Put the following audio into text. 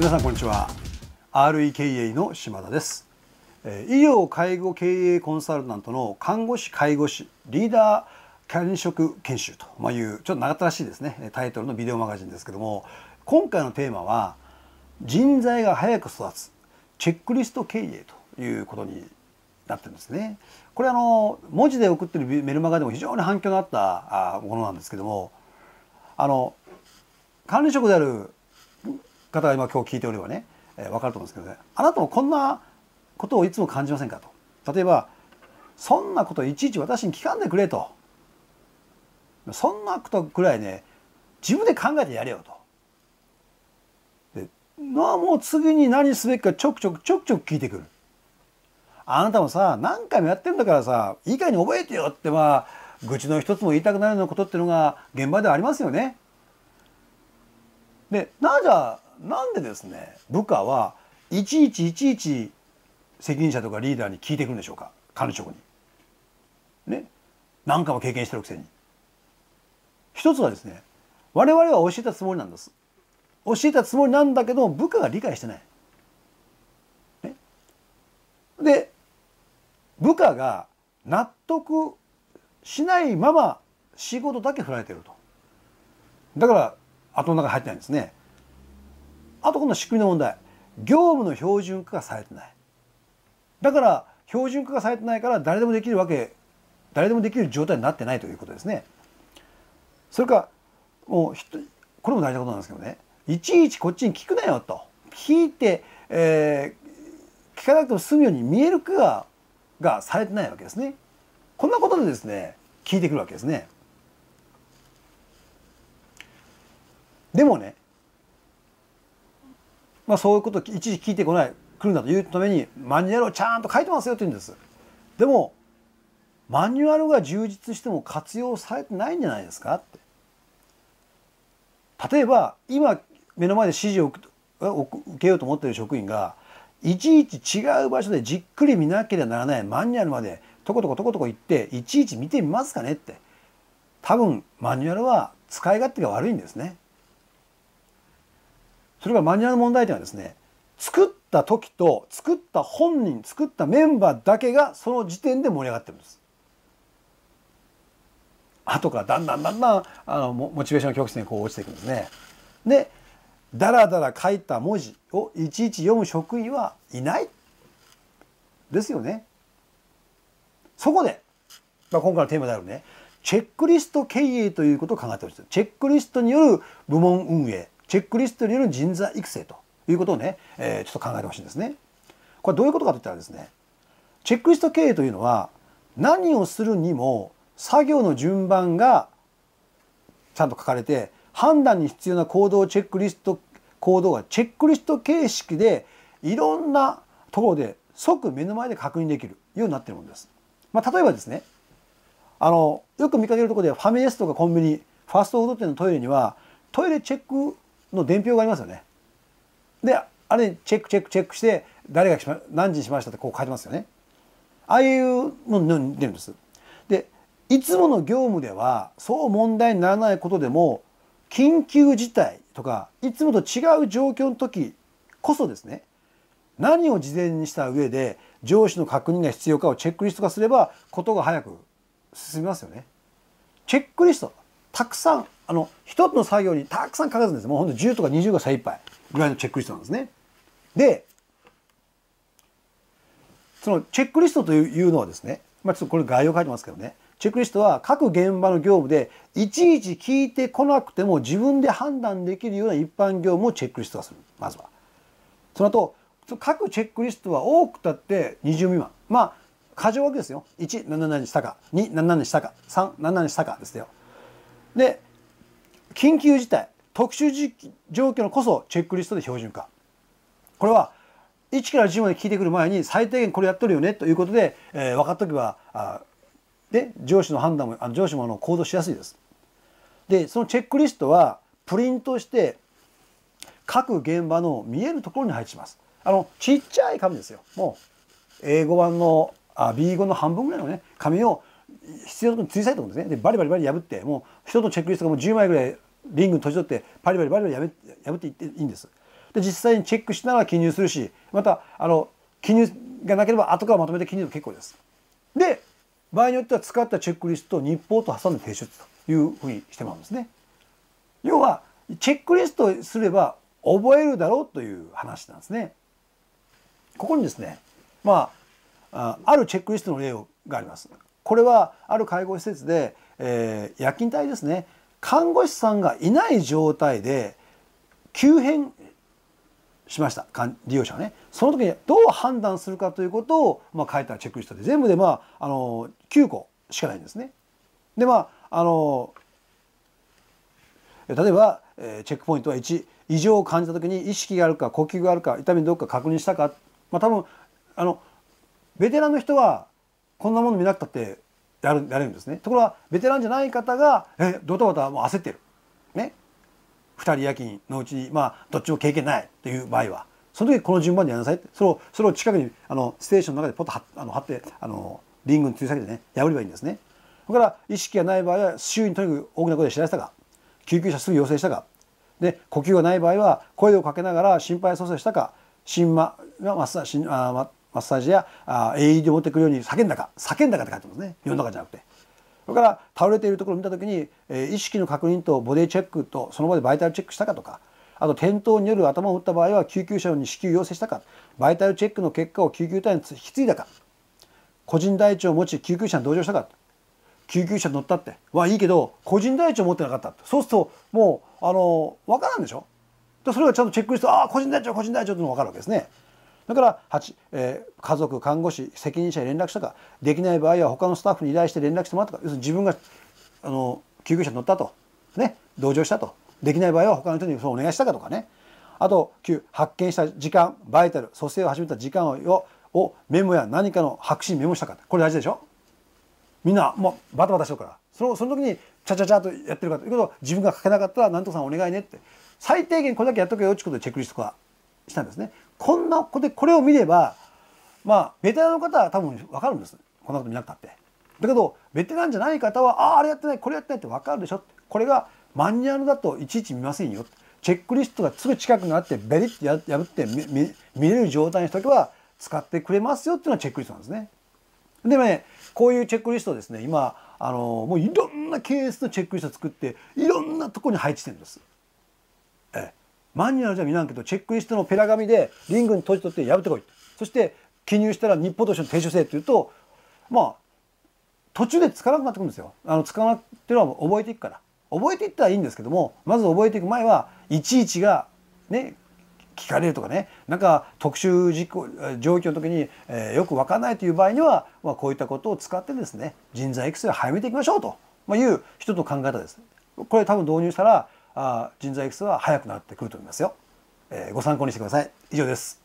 皆さんこんにちは。REKA の島田です。医療介護経営コンサルタントの看護師介護士リーダー管理職研修というちょっと長ったらしいですね。タイトルのビデオマガジンですけども今回のテーマは人材が早く育つチェックリスト経営ということになってるんですね。これあの文字で送ってるメルマガでも非常に反響のあったものなんですけどもあの管理職である方が今今日聞いておればね、えー、分かると思うんですけどねあなたもこんなことをいつも感じませんかと例えばそんなこといちいち私に聞かんでくれとそんなことくらいね自分で考えてやれよと。でまあもう次に何すべきかちょくちょくちょくちょく聞いてくる。あなたもさ何回もやってるんだからさいい加減に覚えてよってまあ愚痴の一つも言いたくなるようなことっていうのが現場ではありますよね。でなじゃなんでですね部下はいちいちいちいち責任者とかリーダーに聞いてくるんでしょうか管理職に。ね何回も経験してるくせに。一つはですね我々は教えたつもりなんです。教えたつもりなんだけど部下が理解してない。ね、で部下が納得しないまま仕事だけ振られてると。だから後の中に入ってないんですね。あとこの仕組みの問題。業務の標準化がされてない。だから標準化がされてないから誰でもできるわけ誰でもできる状態になってないということですね。それかもうこれも大事なことなんですけどね。いちいちこっちに聞くなよと。聞いて、えー、聞かなくても済むように見える化ががされてないわけですね。こんなことでですね聞いてくるわけですね。でもねまあ、そういうこと一時聞いてこない来るんだというためにマニュアルをちゃんと書いてますよと言うんです。でもマニュアルが充実しても活用されてないんじゃないですかって例えば今目の前で指示を受けようと思っている職員がいちいち違う場所でじっくり見なければならないマニュアルまでとことことことこ行っていちいち見てみますかねって多分マニュアルは使い勝手が悪いんですね。それからマニュアル問題点はですね作った時と作った本人作ったメンバーだけがその時点で盛り上がってるんです。後からだんだんだんだんあのモチベーションの曲線にこう落ちていくんですね。でだらだら書いた文字をいちいち読む職員はいないですよね。そこで、まあ、今回のテーマであるねチェックリスト経営ということを考えてほしいチェックリストによる部門運営チェックリストによる人材育成ということをね、えー、ちょっと考えてほしいんですね。これどういうことかといったらですねチェックリスト経営というのは何をするにも作業の順番がちゃんと書かれて判断に必要な行動チェックリスト行動がチェックリスト形式でいろんなところで即目の前で確認できるようになっているものです。まあ、例えばですねあのよく見かけるところでファミレスとかコンビニファーストフード店のトイレにはトイレチェックの伝票がありますよね。であれチェックチェックチェックして誰がしま何時にしましたってこう書いてますよね。ああいうのに出るんです。でいつもの業務ではそう問題にならないことでも緊急事態とかいつもと違う状況の時こそですね何を事前にした上で上司の確認が必要かをチェックリスト化すればことが早く進みますよね。チェックリストたくさんあの一つの作業にたくさん書かずんですもうほんと10とか20が精一杯ぐらいのチェックリストなんですね。でそのチェックリストというのはですね、まあ、ちょっとこれ概要書いてますけどねチェックリストは各現場の業務でいちいち聞いてこなくても自分で判断できるような一般業務をチェックリスト化するまずは。その後各チェックリストは多くたって20未満まあ過剰わけですよ1何々したか2何々したか3何々したかですよ。で緊急事態特殊状況のこそチェックリストで標準化これは1から10まで聞いてくる前に最低限これやっとるよねということで、えー、分かっとけばあで上司の判断もあの上司もあの行動しやすいです。でそのチェックリストはプリントして各現場の見えるところに配置します。あのちっちゃい紙ですよ。もう英語版のあ B5 の半分ぐらいのね紙を必要なところに小さいところですねでバリバリバリ破ってもう人のチェックリストがもう10枚ぐらいリングに閉じ取ってパリバリバリバリ破っていっていいんですで実際にチェックしながら記入するしまたあの記入がなければ後からまとめて記入でも結構です。で場合によっては使ったチェックリストを日報と挟んで提出というふうにしてもらうんですね。要はチェックリストすれば覚えるだろうという話なんですね。ここにですねまああるチェックリストの例があります。これはある介護施設で、えー、夜勤帯ですね。看護師さんがいない状態で急変しました。利用者はね。その時にどう判断するかということを、まあ、書いたチェックリストで。全部でまああの9個しかないんですね。でまああの例えば、えー、チェックポイントは1異常を感じた時に意識があるか呼吸があるか痛みどっか確認したか、まあ、多分あのベテランの人はこんなもの見なくたってやるやれるんですね。ところがベテランじゃない方がえドタバタもう焦ってる。ね。2人夜勤のうちにまあどっちも経験ないという場合はその時この順番でやりなさいってそれをそれを近くにあのステーションの中でポッと貼あの貼ってあのリングに吊り下げてね破ればいいんですね。それから意識がない場合は周囲にとにかく大きな声で知らせたか救急車すぐ要請したかで呼吸がない場合は声をかけながら心肺蘇生したか心ママッサージあマッサージやあ AED を持ってくるように叫んだか叫んだかって書いてますね世の中じゃなくて。それから倒れているところを見た時に、え、意識の確認とボディチェックとその場でバイタルチェックしたかとかあと転倒による頭を打った場合は救急車に至急要請したかバイタルチェックの結果を救急隊に引き継いだか個人台帳を持ち救急車に同乗したか救急車に乗ったってはいいけど個人台帳持ってなかったそうするともうあの分からんでしょ？でそれがちゃんとチェックリストああ個人台帳個人台帳っていうのが分かるわけですね。だから8、えー、家族看護師責任者に連絡したかできない場合は他のスタッフに依頼して連絡してもらったか要するに自分があの救急車に乗ったと、ね、同乗したとできない場合は他の人にそうお願いしたかとかね。あと9発見した時間バイタル蘇生を始めた時間ををメモや何かの白紙にメモしたかこれ大事でしょ。みんなもうバタバタしようから。そのその時にチャチャチャとやってるかと。いうことを自分が書けなかったら何とかさんお願いねって。最低限これだけやっとけよってことでチェックリスト化したんですね。こんなこでこれを見ればまあベテランの方は多分分かるんですこんなこと見なくたって。だけどベテランじゃない方はあああれやってないこれやってないって分かるでしょこれがマニュアルだといちいち見ませんよチェックリストがすぐ近くにあってベリッて破って見れる状態にしとけば使ってくれますよっていうのはチェックリストなんですね。でねこういうチェックリストですね今あのもういろんなケースのチェックリスト作っていろんなとこに配置してるんです。マニュアルじゃ見らんけどチェックリストのペラ紙でリングに閉じ取って破ってこいそして記入したら日報としての提出せっていうとまあ途中で使わなくなってくるんですよ。あの使わなっていうのは覚えていくから覚えていったらいいんですけどもまず覚えていく前はいちいちがね聞かれるとかねなんか特殊事故状況の時に、えー、よく分かんないという場合には、まあ、こういったことを使ってですね人材育成を早めていきましょうと、いう一つの考え方です。これ多分導入したらあ人材育成は早くなってくると思いますよ。えー、ご参考にしてください。以上です。